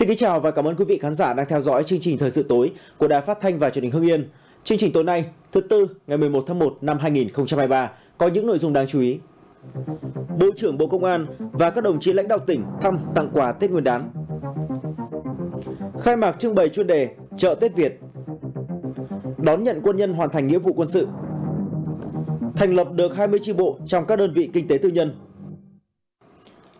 Xin kính chào và cảm ơn quý vị khán giả đang theo dõi chương trình Thời sự tối của Đài Phát thanh và Truyền hình Hưng Yên. Chương trình tối nay, thứ tư, ngày 11 tháng 1 năm 2023 có những nội dung đáng chú ý. Bộ trưởng Bộ Công an và các đồng chí lãnh đạo tỉnh thăm tặng quà Tết Nguyên đán. Khai mạc trưng bày chuyên đề Chợ Tết Việt. Đón nhận quân nhân hoàn thành nghĩa vụ quân sự. Thành lập được 20 chi bộ trong các đơn vị kinh tế tư nhân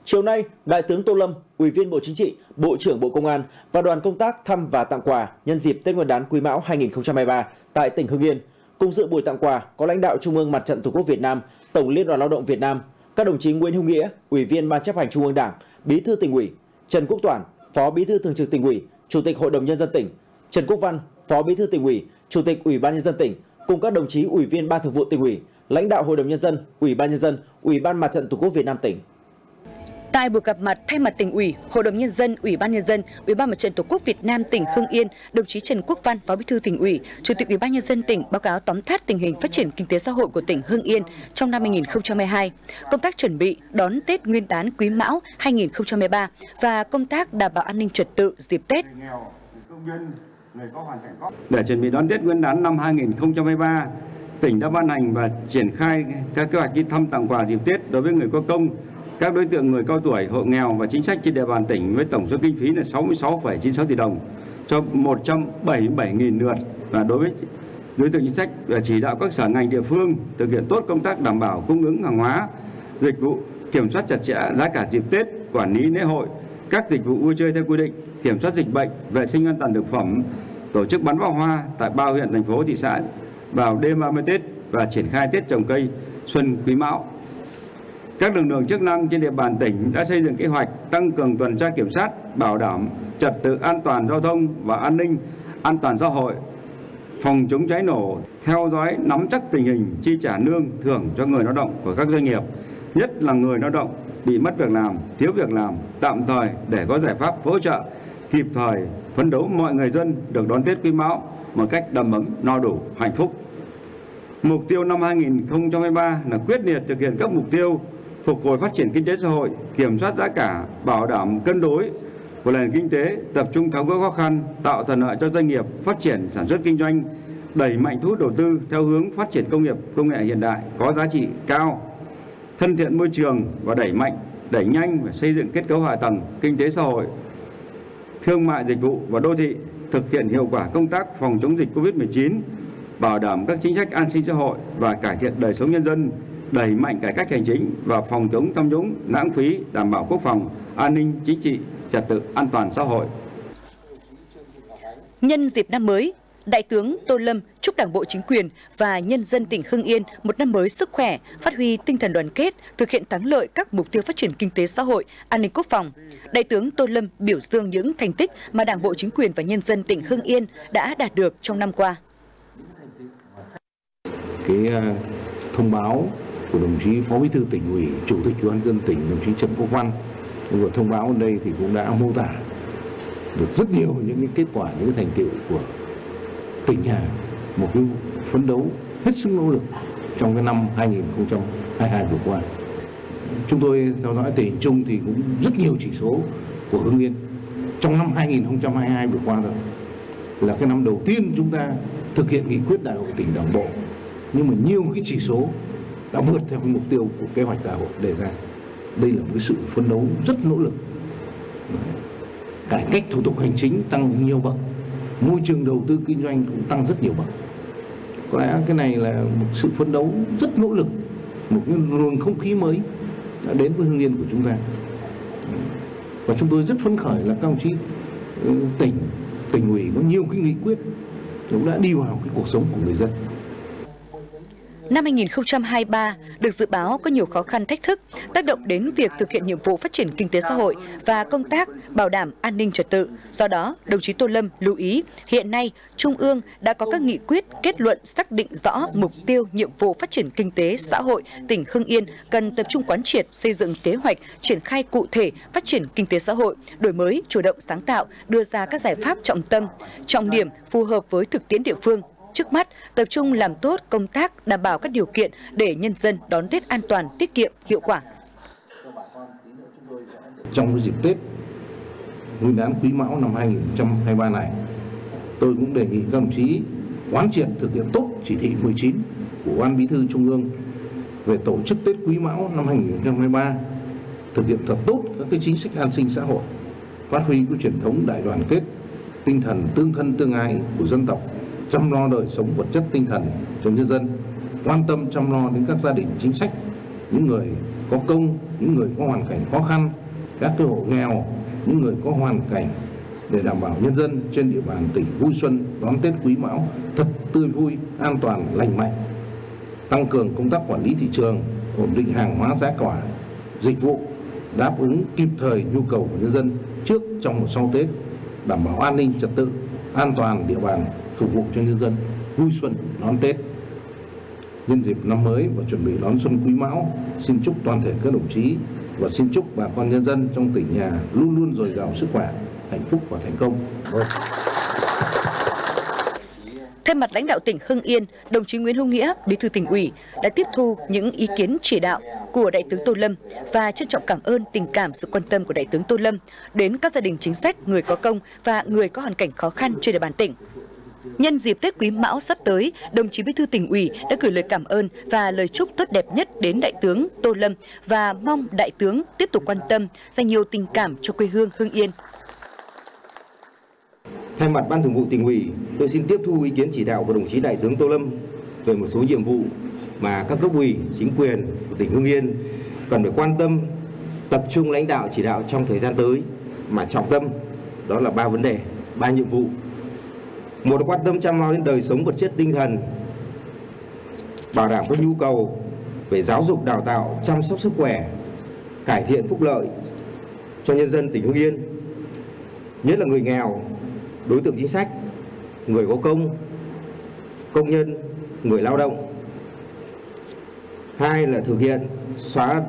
Chiều nay, Đại tướng Tô Lâm, Ủy viên Bộ Chính trị, Bộ trưởng Bộ Công an và đoàn công tác thăm và tặng quà nhân dịp Tết Nguyên đán Quý Mão 2023 tại tỉnh Hưng Yên. Cùng dự buổi tặng quà có lãnh đạo Trung ương Mặt trận Tổ quốc Việt Nam, Tổng Liên đoàn Lao động Việt Nam, các đồng chí Nguyễn Hữu Nghĩa, Ủy viên Ban chấp hành Trung ương Đảng, Bí thư tỉnh ủy, Trần Quốc Toản, Phó Bí thư Thường trực tỉnh ủy, Chủ tịch Hội đồng nhân dân tỉnh, Trần Quốc Văn, Phó Bí thư tỉnh ủy, Chủ tịch Ủy ban nhân dân tỉnh cùng các đồng chí Ủy viên Ban Thường vụ tỉnh ủy, lãnh đạo Hội đồng nhân dân, Ủy ban nhân dân, Ủy ban Mặt trận Tổ quốc Việt Nam tỉnh. Tại buổi gặp mặt thay mặt tỉnh ủy, Hội đồng nhân dân, Ủy ban nhân dân, Ủy ban Mặt trận Tổ quốc Việt Nam tỉnh Hưng Yên, đồng chí Trần Quốc Văn, Phó Bí thư tỉnh ủy, Chủ tịch Ủy ban nhân dân tỉnh báo cáo tóm tắt tình hình phát triển kinh tế xã hội của tỉnh Hưng Yên trong năm 2022, công tác chuẩn bị đón Tết Nguyên đán Quý Mão 2023 và công tác đảm bảo an ninh trật tự dịp Tết. Để chuẩn bị đón Tết Nguyên đán năm 2023, tỉnh đã ban hành và triển khai các kế hoạch đi thăm tặng quà dịp Tết đối với người có công các đối tượng người cao tuổi, hộ nghèo và chính sách trên địa bàn tỉnh với tổng số kinh phí là 66,96 tỷ đồng cho 177.000 lượt. Và đối với đối tượng chính sách và chỉ đạo các sở ngành địa phương thực hiện tốt công tác đảm bảo cung ứng hàng hóa, dịch vụ, kiểm soát chặt chẽ giá cả dịp Tết, quản lý lễ hội, các dịch vụ vui chơi theo quy định, kiểm soát dịch bệnh, vệ sinh an toàn thực phẩm, tổ chức bắn pháo hoa tại ba huyện thành phố thị xã vào đêm 30 Tết và triển khai Tết trồng cây xuân quý mão các lực lượng chức năng trên địa bàn tỉnh đã xây dựng kế hoạch tăng cường tuần tra kiểm soát, bảo đảm trật tự an toàn giao thông và an ninh, an toàn xã hội, phòng chống cháy nổ, theo dõi nắm chắc tình hình chi trả lương thưởng cho người lao động của các doanh nghiệp, nhất là người lao động bị mất việc làm, thiếu việc làm, tạm thời để có giải pháp hỗ trợ kịp thời phấn đấu mọi người dân được đón Tết Quý Mão một cách đầm ấm, no đủ, hạnh phúc. Mục tiêu năm 2023 là quyết liệt thực hiện các mục tiêu phục hồi phát triển kinh tế xã hội, kiểm soát giá cả, bảo đảm cân đối của nền kinh tế, tập trung tháo gỡ khó khăn, tạo thuận lợi cho doanh nghiệp phát triển sản xuất kinh doanh, đẩy mạnh thu hút đầu tư theo hướng phát triển công nghiệp công nghệ hiện đại có giá trị cao, thân thiện môi trường và đẩy mạnh, đẩy nhanh và xây dựng kết cấu hạ tầng kinh tế xã hội, thương mại dịch vụ và đô thị, thực hiện hiệu quả công tác phòng chống dịch Covid-19, bảo đảm các chính sách an sinh xã hội và cải thiện đời sống nhân dân đẩy mạnh cải cách hành chính và phòng chống tham nhũng, lãng phí, đảm bảo quốc phòng, an ninh chính trị, trật tự an toàn xã hội. Nhân dịp năm mới, Đại tướng Tô Lâm chúc Đảng bộ chính quyền và nhân dân tỉnh Hưng Yên một năm mới sức khỏe, phát huy tinh thần đoàn kết, thực hiện thắng lợi các mục tiêu phát triển kinh tế xã hội, an ninh quốc phòng. Đại tướng Tô Lâm biểu dương những thành tích mà Đảng bộ chính quyền và nhân dân tỉnh Hưng Yên đã đạt được trong năm qua. Cái uh, thông báo của đồng chí Phó Bí thư tỉnh ủy, Chủ tịch Ủy ban dân tỉnh đồng chí Trần Quốc Văn vừa thông báo ở đây thì cũng đã mô tả được rất nhiều những cái kết quả những cái thành tựu của tỉnh nhà một cái phấn đấu hết sức nỗ lực trong cái năm 2022 vừa qua. Chúng tôi theo dõi tình chung thì cũng rất nhiều chỉ số của Hưng Yên trong năm 2022 vừa qua rồi là cái năm đầu tiên chúng ta thực hiện nghị quyết đại hội tỉnh đảng bộ. Nhưng mà nhiều cái chỉ số đã vượt theo mục tiêu của kế hoạch đại hội đề ra. Đây là một cái sự phấn đấu rất nỗ lực. Cải cách thủ tục hành chính tăng nhiều bậc, môi trường đầu tư kinh doanh cũng tăng rất nhiều bậc. Có lẽ cái này là một sự phấn đấu rất nỗ lực, một cái luồng không khí mới đã đến với hương yên của chúng ta. Và chúng tôi rất phấn khởi là các đồng chí ừ, tỉnh tỉnh ủy có nhiều cái nghị quyết cũng đã đi vào cái cuộc sống của người dân. Năm 2023 được dự báo có nhiều khó khăn thách thức, tác động đến việc thực hiện nhiệm vụ phát triển kinh tế xã hội và công tác bảo đảm an ninh trật tự. Do đó, đồng chí Tô Lâm lưu ý, hiện nay Trung ương đã có các nghị quyết kết luận xác định rõ mục tiêu nhiệm vụ phát triển kinh tế xã hội tỉnh Hưng Yên cần tập trung quán triệt xây dựng kế hoạch triển khai cụ thể phát triển kinh tế xã hội, đổi mới, chủ động sáng tạo, đưa ra các giải pháp trọng tâm, trọng điểm phù hợp với thực tiễn địa phương, Trước mắt, tập trung làm tốt công tác đảm bảo các điều kiện để nhân dân đón Tết an toàn, tiết kiệm, hiệu quả. Trong cái dịp Tết Nguyên đán Quý Mão năm 2023 này. Tôi cũng đề nghị các đồng chí quán triệt thực hiện tốt chỉ thị 19 của Ban Bí thư Trung ương về tổ chức Tết Quý Mão năm 2023, thực hiện thật tốt các cái chính sách an sinh xã hội, phát huy cái truyền thống đại đoàn kết, tinh thần tương thân tương ái của dân tộc, chăm lo đời sống vật chất tinh thần cho nhân dân, quan tâm chăm lo đến các gia đình chính sách, những người có công, những người có hoàn cảnh khó khăn, các cái hộ nghèo, những người có hoàn cảnh để đảm bảo nhân dân trên địa bàn tỉnh vui xuân đón Tết Quý Mão thật tươi vui, an toàn, lành mạnh. Tăng cường công tác quản lý thị trường, ổn định hàng hóa giá cả, dịch vụ, đáp ứng kịp thời nhu cầu của nhân dân trước, trong và sau Tết, đảm bảo an ninh trật tự, an toàn địa bàn phục vụ cho nhân dân vui xuân đón Tết. Nhân dịp năm mới và chuẩn bị đón xuân Quý Mão, xin chúc toàn thể các đồng chí và xin chúc bà con nhân dân trong tỉnh nhà luôn luôn dồi dào sức khỏe, hạnh phúc và thành công. Vâng. Thay mặt lãnh đạo tỉnh Hưng Yên, đồng chí Nguyễn Hữu Nghĩa, Bí thư tỉnh ủy đã tiếp thu những ý kiến chỉ đạo của Đại tướng Tô Lâm và trân trọng cảm ơn tình cảm sự quan tâm của Đại tướng Tô Lâm đến các gia đình chính sách, người có công và người có hoàn cảnh khó khăn trên địa bàn tỉnh. Nhân dịp Tết Quý Mão sắp tới, đồng chí Bí thư tỉnh ủy đã gửi lời cảm ơn và lời chúc tốt đẹp nhất đến Đại tướng Tô Lâm và mong Đại tướng tiếp tục quan tâm, dành nhiều tình cảm cho quê hương Hưng Yên. Thay mặt Ban Thường vụ tỉnh ủy, tôi xin tiếp thu ý kiến chỉ đạo của đồng chí Đại tướng Tô Lâm về một số nhiệm vụ mà các cấp ủy, chính quyền của tỉnh Hưng Yên cần phải quan tâm, tập trung lãnh đạo chỉ đạo trong thời gian tới mà trọng tâm đó là ba vấn đề, ba nhiệm vụ một quan tâm chăm lo đến đời sống vật chất tinh thần. Bảo đảm các nhu cầu về giáo dục, đào tạo, chăm sóc sức khỏe, cải thiện phúc lợi cho nhân dân tỉnh Hưng Yên. Nhất là người nghèo, đối tượng chính sách, người có công công nhân, người lao động. Hai là thực hiện xóa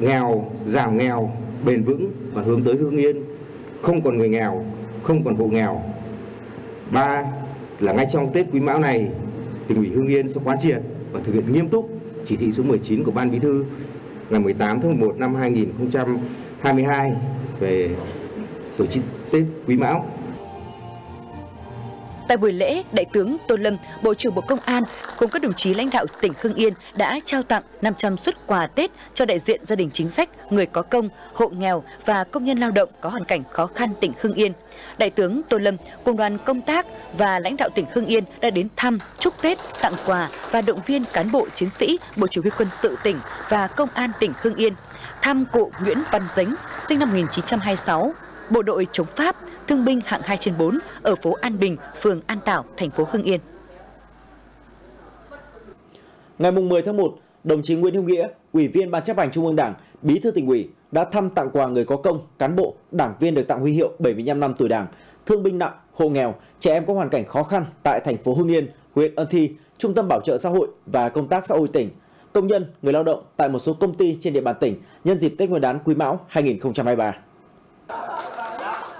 nghèo, giảm nghèo, bền vững và hướng tới Hưng Yên. Không còn người nghèo, không còn hộ nghèo ba là ngay trong Tết Quý Mão này, tỉnh ủy Hưng Yên sẽ quán triệt và thực hiện nghiêm túc chỉ thị số 19 của Ban Bí thư ngày 18 tháng 1 năm 2022 về tổ chức Tết Quý Mão. Tại buổi lễ, Đại tướng Tô Lâm, Bộ trưởng Bộ Công an cùng các đồng chí lãnh đạo tỉnh Hưng Yên đã trao tặng 500 xuất quà Tết cho đại diện gia đình chính sách, người có công, hộ nghèo và công nhân lao động có hoàn cảnh khó khăn tỉnh Hưng Yên. Đại tướng Tô Lâm cùng đoàn công tác và lãnh đạo tỉnh Hưng Yên đã đến thăm, chúc Tết, tặng quà và động viên cán bộ chiến sĩ, Bộ Chỉ huy quân sự tỉnh và Công an tỉnh Hưng Yên thăm cụ Nguyễn Văn Dính, sinh năm 1926, bộ đội chống Pháp, thương binh hạng 2 trên 4 ở phố An Bình, phường An Tảo, thành phố Hưng Yên. Ngày 10 tháng 1, đồng chí Nguyễn Hữu Nghĩa, Ủy viên Ban chấp hành Trung ương Đảng, Bí thư tỉnh ủy đã thăm tặng quà người có công, cán bộ, đảng viên được tặng huy hiệu 75 năm tuổi Đảng, thương binh nặng, hộ nghèo, trẻ em có hoàn cảnh khó khăn tại thành phố Hưng Yên, huyện Ân Thi, Trung tâm Bảo trợ xã hội và Công tác xã hội tỉnh, công nhân, người lao động tại một số công ty trên địa bàn tỉnh nhân dịp Tết Nguyên đán Quý Mão 2023.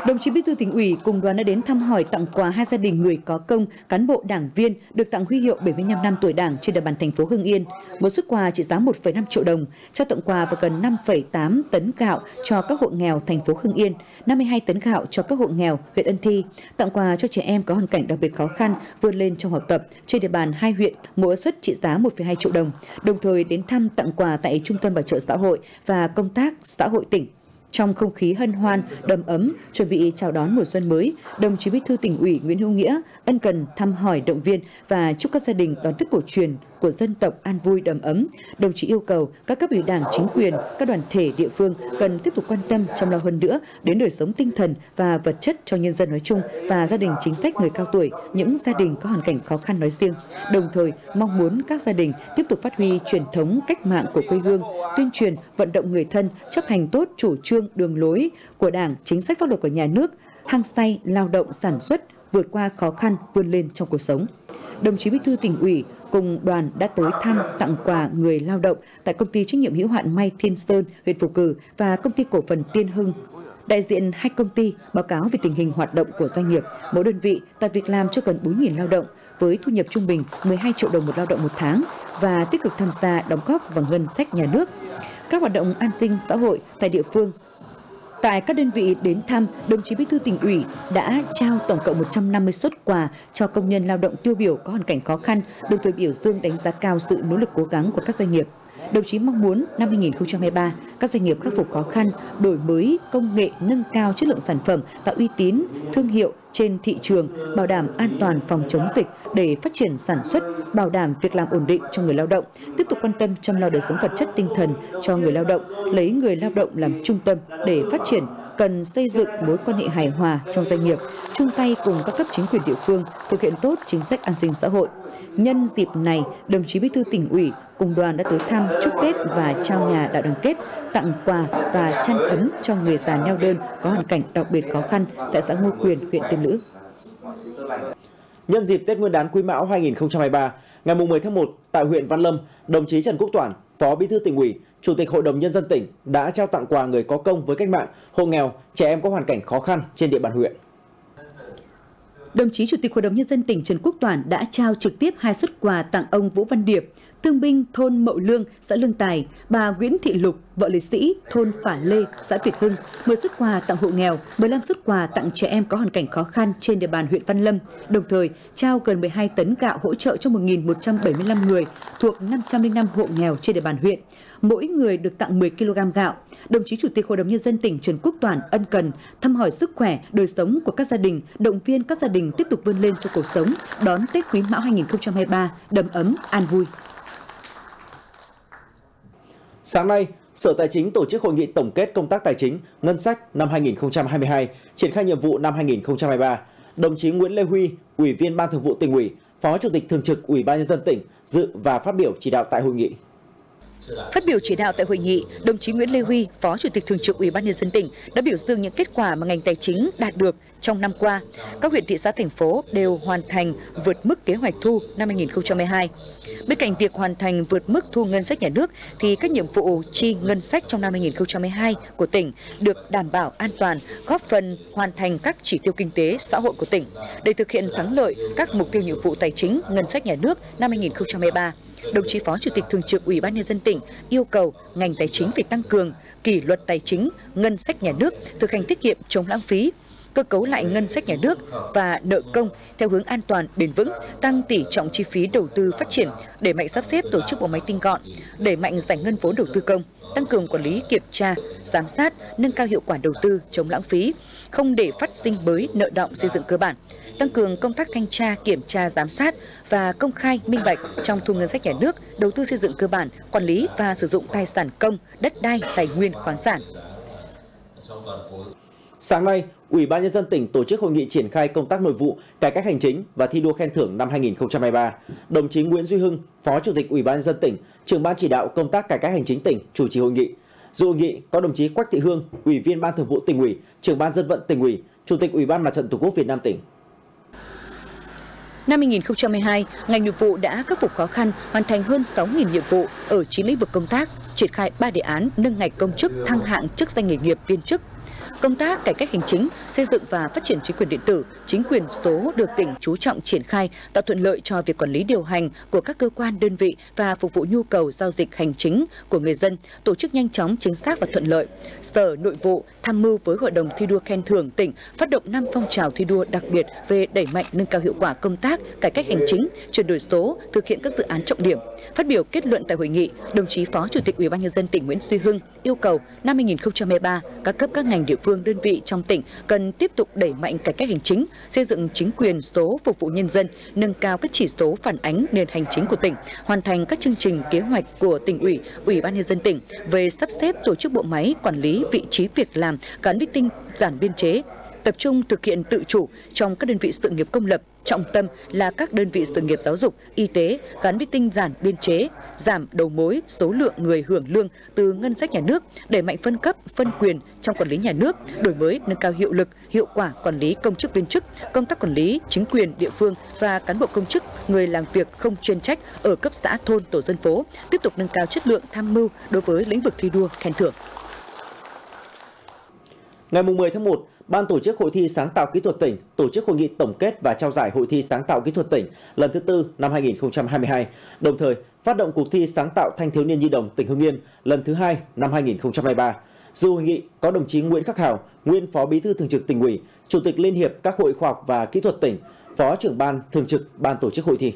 Đồng chí Bí thư tỉnh ủy cùng đoàn đã đến thăm hỏi tặng quà hai gia đình người có công, cán bộ đảng viên được tặng huy hiệu 75 năm tuổi Đảng trên địa bàn thành phố Hưng Yên. Một xuất quà trị giá 1,5 triệu đồng, trao tặng quà và gần 5,8 tấn gạo cho các hộ nghèo thành phố Hưng Yên, 52 tấn gạo cho các hộ nghèo huyện Ân Thi, tặng quà cho trẻ em có hoàn cảnh đặc biệt khó khăn vươn lên trong học tập trên địa bàn hai huyện, mỗi suất trị giá 1,2 triệu đồng. Đồng thời đến thăm tặng quà tại Trung tâm Bảo trợ xã hội và công tác xã hội tỉnh trong không khí hân hoan, đầm ấm, chuẩn bị chào đón mùa xuân mới, đồng chí Bí thư tỉnh ủy Nguyễn Hữu Nghĩa ân cần thăm hỏi động viên và chúc các gia đình đón Tết cổ truyền của dân tộc an vui đầm ấm. Đồng chí yêu cầu các cấp ủy đảng, chính quyền, các đoàn thể địa phương cần tiếp tục quan tâm chăm lo hơn nữa đến đời sống tinh thần và vật chất cho nhân dân nói chung và gia đình chính sách người cao tuổi, những gia đình có hoàn cảnh khó khăn nói riêng. Đồng thời mong muốn các gia đình tiếp tục phát huy truyền thống cách mạng của quê hương, tuyên truyền, vận động người thân chấp hành tốt chủ trương, đường lối của Đảng, chính sách pháp luật của nhà nước, hăng say lao động sản xuất, vượt qua khó khăn vươn lên trong cuộc sống. Đồng chí Bí thư tỉnh ủy cùng đoàn đã tới thăm tặng quà người lao động tại công ty trách nhiệm hữu hạn May Thiên Sơn, huyện Phù Cử và công ty cổ phần Tiên Hưng. Đại diện hai công ty báo cáo về tình hình hoạt động của doanh nghiệp, mỗi đơn vị tạo việc làm cho gần 4.000 lao động với thu nhập trung bình 12 triệu đồng một lao động một tháng và tích cực tham gia đóng góp vào ngân sách nhà nước. Các hoạt động an sinh xã hội tại địa phương Tại các đơn vị đến thăm, đồng chí Bí thư tỉnh ủy đã trao tổng cộng 150 xuất quà cho công nhân lao động tiêu biểu có hoàn cảnh khó khăn, đồng thời biểu dương đánh giá cao sự nỗ lực cố gắng của các doanh nghiệp. Đồng chí mong muốn năm 2023, các doanh nghiệp khắc phục khó khăn, đổi mới công nghệ, nâng cao chất lượng sản phẩm, tạo uy tín, thương hiệu trên thị trường, bảo đảm an toàn phòng chống dịch để phát triển sản xuất, bảo đảm việc làm ổn định cho người lao động, tiếp tục quan tâm chăm lo đời sống vật chất tinh thần cho người lao động, lấy người lao động làm trung tâm để phát triển cần xây dựng mối quan hệ hài hòa trong doanh nghiệp, chung tay cùng các cấp chính quyền địa phương thực hiện tốt chính sách an sinh xã hội. Nhân dịp này, đồng chí Bí thư tỉnh ủy cùng đoàn đã tới thăm, chúc Tết và trao nhà đại đoàn kết, tặng quà và chăn ấm cho người già neo đơn có hoàn cảnh đặc biệt khó khăn tại xã Ngô Quyền, huyện Tiên Lữ. Nhân dịp Tết Nguyên đán Quý Mão 2023, ngày 10 tháng 1 tại huyện Văn Lâm, đồng chí Trần Quốc Toản, Phó Bí thư tỉnh ủy, Chủ tịch Hội đồng Nhân dân tỉnh đã trao tặng quà người có công với cách mạng, hộ nghèo, trẻ em có hoàn cảnh khó khăn trên địa bàn huyện. Đồng chí Chủ tịch Hội đồng Nhân dân tỉnh Trần Quốc Toản đã trao trực tiếp hai xuất quà tặng ông Vũ Văn Điệp, thương binh thôn Mậu Lương, xã Lương Tài, bà Nguyễn Thị Lục, vợ liệt sĩ, thôn Phả Lê, xã Việt Hưng, 10 xuất quà tặng hộ nghèo, 15 xuất quà tặng trẻ em có hoàn cảnh khó khăn trên địa bàn huyện Văn Lâm, đồng thời trao gần 12 tấn gạo hỗ trợ cho 1.175 người thuộc 505 hộ nghèo trên địa bàn huyện. Mỗi người được tặng 10 kg gạo. Đồng chí Chủ tịch Hội đồng Nhân dân tỉnh Trần Quốc Toản ân cần thăm hỏi sức khỏe, đời sống của các gia đình, động viên các gia đình tiếp tục vươn lên trong cuộc sống, đón Tết Quý Mão 2023 đầm ấm, an vui. Sáng nay, Sở Tài chính tổ chức hội nghị tổng kết công tác tài chính, ngân sách năm 2022, triển khai nhiệm vụ năm 2023. Đồng chí Nguyễn Lê Huy, Ủy viên Ban Thường vụ tỉnh ủy, Phó Chủ tịch Thường trực Ủy ban nhân dân tỉnh dự và phát biểu chỉ đạo tại hội nghị. Phát biểu chỉ đạo tại hội nghị, đồng chí Nguyễn Lê Huy, Phó Chủ tịch Thường trực Ủy ban nhân dân tỉnh đã biểu dương những kết quả mà ngành tài chính đạt được trong năm qua. Các huyện thị xã thành phố đều hoàn thành vượt mức kế hoạch thu năm 2022. Bên cạnh việc hoàn thành vượt mức thu ngân sách nhà nước thì các nhiệm vụ chi ngân sách trong năm 2022 của tỉnh được đảm bảo an toàn, góp phần hoàn thành các chỉ tiêu kinh tế xã hội của tỉnh để thực hiện thắng lợi các mục tiêu nhiệm vụ tài chính ngân sách nhà nước năm 2023 đồng chí Phó Chủ tịch Thường trực Ủy ban Nhân dân tỉnh yêu cầu ngành tài chính phải tăng cường kỷ luật tài chính, ngân sách nhà nước, thực hành tiết kiệm chống lãng phí, cơ cấu lại ngân sách nhà nước và nợ công theo hướng an toàn, bền vững, tăng tỷ trọng chi phí đầu tư phát triển, đẩy mạnh sắp xếp tổ chức bộ máy tinh gọn, đẩy mạnh giải ngân vốn đầu tư công, tăng cường quản lý kiểm tra, giám sát, nâng cao hiệu quả đầu tư, chống lãng phí, không để phát sinh bới nợ động xây dựng cơ bản, tăng cường công tác thanh tra, kiểm tra, giám sát và công khai minh bạch trong thu ngân sách nhà nước, đầu tư xây dựng cơ bản, quản lý và sử dụng tài sản công, đất đai, tài nguyên khoáng sản. Sáng nay, Ủy ban nhân dân tỉnh tổ chức hội nghị triển khai công tác nội vụ, cải cách hành chính và thi đua khen thưởng năm 2023. Đồng chí Nguyễn Duy Hưng, Phó Chủ tịch Ủy ban nhân dân tỉnh, trưởng ban chỉ đạo công tác cải cách hành chính tỉnh chủ trì hội nghị. Dự hội nghị có đồng chí Quách Thị Hương, Ủy viên Ban Thường vụ tỉnh ủy, trưởng ban dân vận tỉnh ủy, Chủ tịch Ủy ban Mặt trận Tổ quốc Việt Nam tỉnh. Năm 2022, ngành Nội vụ đã khắc phục khó khăn, hoàn thành hơn 6.000 nhiệm vụ ở 9 lĩnh vực công tác, triển khai 3 đề án nâng ngạch công chức thăng hạng chức danh nghề nghiệp viên chức Công tác cải cách hành chính, xây dựng và phát triển chính quyền điện tử, chính quyền số được tỉnh chú trọng triển khai, tạo thuận lợi cho việc quản lý điều hành của các cơ quan đơn vị và phục vụ nhu cầu giao dịch hành chính của người dân, tổ chức nhanh chóng, chính xác và thuận lợi. Sở Nội vụ tham mưu với Hội đồng thi đua khen thưởng tỉnh phát động năm phong trào thi đua đặc biệt về đẩy mạnh nâng cao hiệu quả công tác cải cách hành chính, chuyển đổi số, thực hiện các dự án trọng điểm. Phát biểu kết luận tại hội nghị, đồng chí Phó Chủ tịch Ủy ban nhân dân tỉnh Nguyễn Duy Hưng yêu cầu năm 2023 các cấp các ngành địa phương đơn vị trong tỉnh cần tiếp tục đẩy mạnh cải cách hành chính, xây dựng chính quyền số phục vụ nhân dân, nâng cao các chỉ số phản ánh nền hành chính của tỉnh, hoàn thành các chương trình kế hoạch của tỉnh ủy, ủy ban nhân dân tỉnh về sắp xếp tổ chức bộ máy quản lý vị trí việc làm gắn với tinh giản biên chế, tập trung thực hiện tự chủ trong các đơn vị sự nghiệp công lập, trọng tâm là các đơn vị sự nghiệp giáo dục, y tế gắn với tinh giản biên chế, giảm đầu mối số lượng người hưởng lương từ ngân sách nhà nước, đẩy mạnh phân cấp, phân quyền trong quản lý nhà nước, đổi mới nâng cao hiệu lực, hiệu quả quản lý công chức viên chức, công tác quản lý chính quyền địa phương và cán bộ công chức, người làm việc không chuyên trách ở cấp xã thôn tổ dân phố, tiếp tục nâng cao chất lượng tham mưu đối với lĩnh vực thi đua khen thưởng. Ngày 10 tháng 1, Ban tổ chức Hội thi sáng tạo kỹ thuật tỉnh tổ chức hội nghị tổng kết và trao giải Hội thi sáng tạo kỹ thuật tỉnh lần thứ tư năm 2022, đồng thời phát động cuộc thi sáng tạo thanh thiếu niên nhi đồng tỉnh Hưng Yên lần thứ hai năm 2023. Dự hội nghị có đồng chí Nguyễn Khắc Hào, nguyên Phó Bí thư Thường trực tỉnh ủy, Chủ tịch Liên hiệp các hội khoa học và kỹ thuật tỉnh, Phó trưởng ban thường trực ban tổ chức hội thi.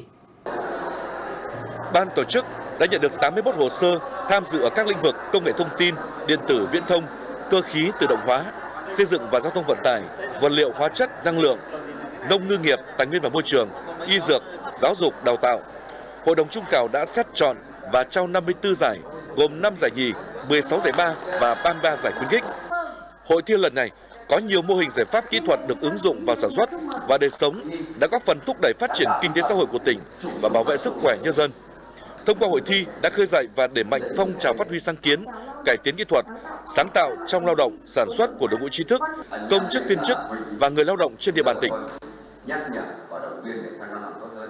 Ban tổ chức đã nhận được 81 hồ sơ tham dự ở các lĩnh vực công nghệ thông tin, điện tử, viễn thông, cơ khí tự động hóa, xây dựng và giao thông vận tải, vật liệu hóa chất, năng lượng, nông ngư nghiệp, tài nguyên và môi trường, y dược, giáo dục, đào tạo. Hội đồng trung khảo đã xét chọn và trao 54 giải, gồm 5 giải nhì, 16 giải ba và 33 giải khuyến khích. Hội thi lần này có nhiều mô hình giải pháp kỹ thuật được ứng dụng vào sản xuất và đời sống đã góp phần thúc đẩy phát triển kinh tế xã hội của tỉnh và bảo vệ sức khỏe nhân dân. Thông qua hội thi đã khơi dậy và đẩy mạnh phong trào phát huy sáng kiến, cải tiến kỹ thuật, sáng tạo trong lao động, sản xuất của đội ngũ trí thức, công chức viên chức và người lao động trên địa bàn tỉnh. Nhắc nhở và động viên để sang năm tốt hơn.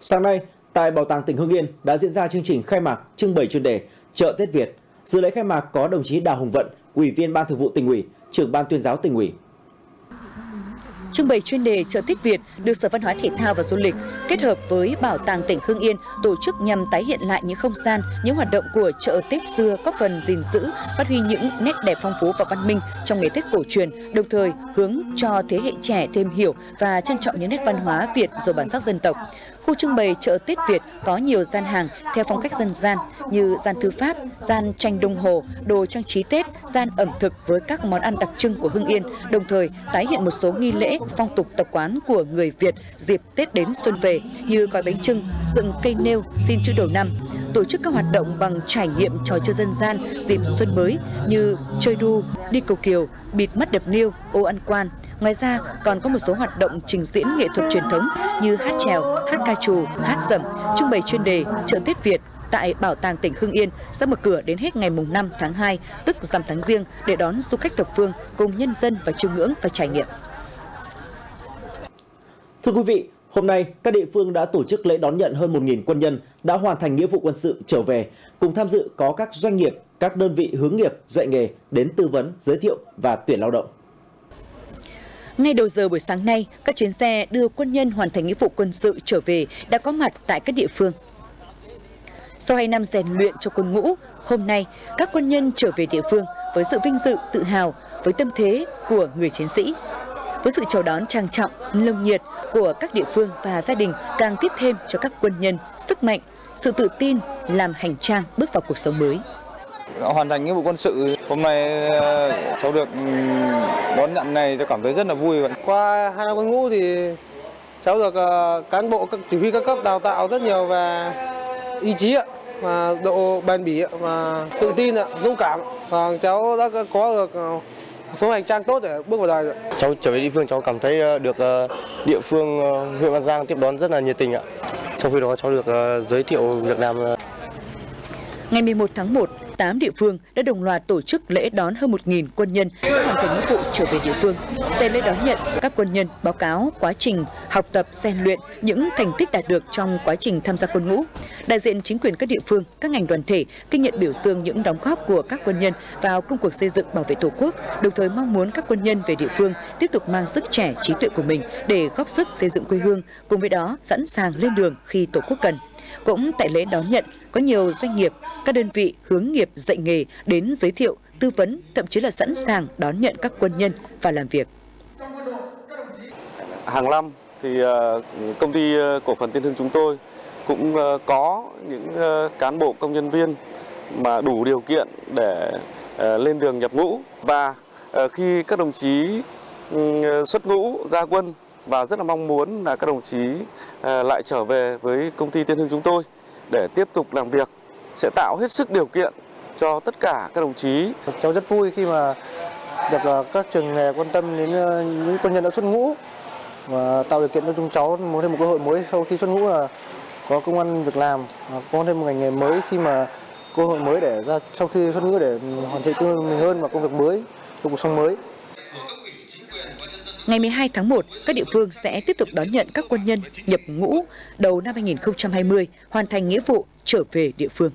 Sáng nay, tại Bảo tàng tỉnh Hưng Yên đã diễn ra chương trình khai mạc trưng bày chuyên đề Chợ Tết Việt. Dự lễ khai mạc có đồng chí Đào Hùng Vận, Ủy viên Ban Thường vụ tỉnh ủy, trưởng Ban Tuyên giáo tỉnh ủy, Trưng bày chuyên đề chợ Tết Việt được Sở Văn hóa Thể thao và Du lịch kết hợp với Bảo tàng tỉnh Hưng Yên tổ chức nhằm tái hiện lại những không gian, những hoạt động của chợ Tết xưa góp phần gìn giữ, phát huy những nét đẹp phong phú và văn minh trong ngày Tết cổ truyền, đồng thời hướng cho thế hệ trẻ thêm hiểu và trân trọng những nét văn hóa Việt giàu bản sắc dân tộc. Khu trưng bày chợ Tết Việt có nhiều gian hàng theo phong cách dân gian như gian thư pháp, gian tranh đồng hồ, đồ trang trí Tết, gian ẩm thực với các món ăn đặc trưng của Hưng Yên, đồng thời tái hiện một số nghi lễ, phong tục tập quán của người Việt dịp Tết đến xuân về như gói bánh trưng, dựng cây nêu, xin chữ đầu năm, tổ chức các hoạt động bằng trải nghiệm trò chơi dân gian dịp xuân mới như chơi đu, đi cầu kiều, bịt mắt đập niêu, ô ăn quan, Ngoài ra, còn có một số hoạt động trình diễn nghệ thuật truyền thống như hát trèo, hát ca trù, hát sẩm, trưng bày chuyên đề, chợ Tết Việt tại Bảo tàng tỉnh Hưng Yên sẽ mở cửa đến hết ngày mùng 5 tháng 2, tức rằm tháng riêng để đón du khách thập phương cùng nhân dân và chiêm ngưỡng và trải nghiệm. Thưa quý vị, hôm nay các địa phương đã tổ chức lễ đón nhận hơn 1.000 quân nhân đã hoàn thành nghĩa vụ quân sự trở về. Cùng tham dự có các doanh nghiệp, các đơn vị hướng nghiệp, dạy nghề đến tư vấn, giới thiệu và tuyển lao động. Ngay đầu giờ buổi sáng nay, các chuyến xe đưa quân nhân hoàn thành nghĩa vụ quân sự trở về đã có mặt tại các địa phương. Sau 2 năm rèn luyện cho quân ngũ, hôm nay các quân nhân trở về địa phương với sự vinh dự, tự hào, với tâm thế của người chiến sĩ. Với sự chào đón trang trọng, nồng nhiệt của các địa phương và gia đình càng tiếp thêm cho các quân nhân sức mạnh, sự tự tin làm hành trang bước vào cuộc sống mới hoàn thành nghĩa vụ quân sự. Hôm nay ờ, cháu được ừ, đón nhận này cháu cảm thấy rất là vui. Qua hai năm quân ngũ thì cháu được ờ, cán bộ các chỉ huy các cấp đào tạo rất nhiều về ý chí ạ và độ bền bỉ và tự tin ạ, dũng cảm và cháu đã có được ờ, số hành trang tốt để bước vào đời. Cháu trở về địa phương cháu cảm thấy được địa phương huyện Văn Giang tiếp đón rất là nhiệt tình ạ. Sau khi đó cháu được giới thiệu việc làm. Ngày 11 tháng 1, 8 địa phương đã đồng loạt tổ chức lễ đón hơn 1.000 quân nhân đã hoàn thành nghĩa vụ trở về địa phương. Tại lễ đón nhận, các quân nhân báo cáo quá trình học tập, rèn luyện, những thành tích đạt được trong quá trình tham gia quân ngũ. Đại diện chính quyền các địa phương, các ngành đoàn thể ghi nhận biểu dương những đóng góp của các quân nhân vào công cuộc xây dựng bảo vệ Tổ quốc, đồng thời mong muốn các quân nhân về địa phương tiếp tục mang sức trẻ, trí tuệ của mình để góp sức xây dựng quê hương, cùng với đó sẵn sàng lên đường khi Tổ quốc cần. Cũng tại lễ đón nhận, có nhiều doanh nghiệp, các đơn vị hướng nghiệp dạy nghề đến giới thiệu, tư vấn, thậm chí là sẵn sàng đón nhận các quân nhân và làm việc. Hàng năm thì ờ, công ty ờ, cổ phần Tiên Hưng chúng tôi cũng ờ, có những cán bộ công nhân viên mà đủ điều kiện để lên đường nhập ngũ và khi các đồng chí xuất ngũ ra quân và rất là mong muốn là các đồng chí à, lại trở về với công ty Tiên Hưng chúng tôi để tiếp tục làm việc sẽ tạo hết sức điều kiện cho tất cả các đồng chí. Cháu rất vui khi mà được à, các trường nghề quan tâm đến à, những quân nhân đã xuất ngũ và tạo điều kiện cho chúng cháu muốn thêm một cơ hội mới sau khi xuất ngũ là có công an việc làm, có thêm một ngành nghề mới khi mà cơ hội mới để ra sau khi xuất ngũ để hoàn thiện mình hơn và công việc mới, cuộc sống mới. Ngày 12 tháng 1, các địa phương sẽ tiếp tục đón nhận các quân nhân nhập ngũ đầu năm 2020 hoàn thành nghĩa vụ trở về địa phương.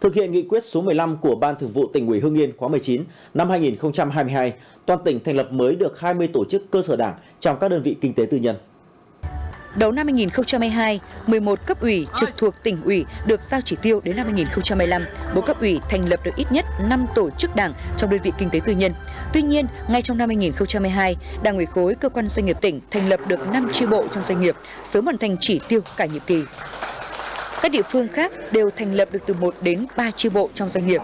Thực hiện nghị quyết số 15 của Ban Thường vụ tỉnh ủy Hưng Yên khóa 19 năm 2022, toàn tỉnh thành lập mới được 20 tổ chức cơ sở đảng trong các đơn vị kinh tế tư nhân. Đầu năm 2022, 11 cấp ủy trực thuộc tỉnh ủy được giao chỉ tiêu đến năm 2025. Mỗi cấp ủy thành lập được ít nhất 5 tổ chức đảng trong đơn vị kinh tế tư nhân. Tuy nhiên, ngay trong năm 2022, Đảng ủy khối cơ quan doanh nghiệp tỉnh thành lập được 5 chi bộ trong doanh nghiệp, sớm hoàn thành chỉ tiêu cả nhiệm kỳ. Các địa phương khác đều thành lập được từ 1 đến 3 chi bộ trong doanh nghiệp.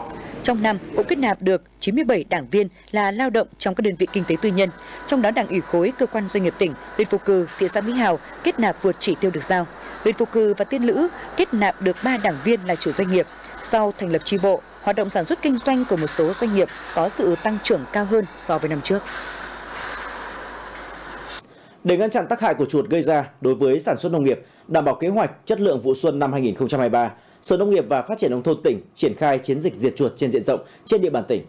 Trong năm cũng kết nạp được 97 đảng viên là lao động trong các đơn vị kinh tế tư nhân. Trong đó đảng ủy khối cơ quan doanh nghiệp tỉnh, huyện Phú Cử, thị xã Mỹ Hào kết nạp vượt chỉ tiêu được giao. Huyện Phú Cử và Tiên Lữ kết nạp được 3 đảng viên là chủ doanh nghiệp. Sau thành lập chi bộ, hoạt động sản xuất kinh doanh của một số doanh nghiệp có sự tăng trưởng cao hơn so với năm trước. Để ngăn chặn tác hại của chuột gây ra đối với sản xuất nông nghiệp, đảm bảo kế hoạch chất lượng vụ xuân năm 2023, Sở Nông nghiệp và Phát triển nông thôn tỉnh triển khai chiến dịch diệt chuột trên diện rộng trên địa bàn tỉnh.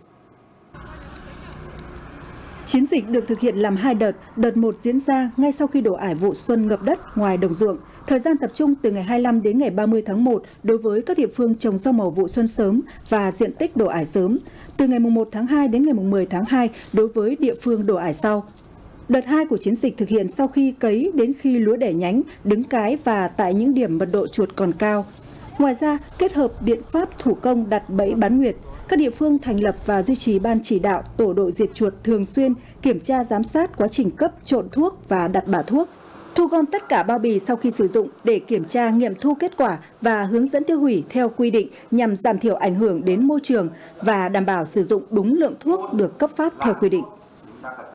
Chiến dịch được thực hiện làm hai đợt, đợt 1 diễn ra ngay sau khi đổ ải vụ xuân ngập đất ngoài đồng ruộng. Thời gian tập trung từ ngày 25 đến ngày 30 tháng 1 đối với các địa phương trồng rau màu vụ xuân sớm và diện tích đổ ải sớm. Từ ngày 1 tháng 2 đến ngày 10 tháng 2 đối với địa phương đổ ải sau. Đợt 2 của chiến dịch thực hiện sau khi cấy đến khi lúa đẻ nhánh, đứng cái và tại những điểm mật độ chuột còn cao. Ngoài ra, kết hợp biện pháp thủ công đặt bẫy bán nguyệt, các địa phương thành lập và duy trì ban chỉ đạo tổ đội diệt chuột thường xuyên kiểm tra giám sát quá trình cấp trộn thuốc và đặt bả thuốc. Thu gom tất cả bao bì sau khi sử dụng để kiểm tra nghiệm thu kết quả và hướng dẫn tiêu hủy theo quy định nhằm giảm thiểu ảnh hưởng đến môi trường và đảm bảo sử dụng đúng lượng thuốc được cấp phát theo quy định.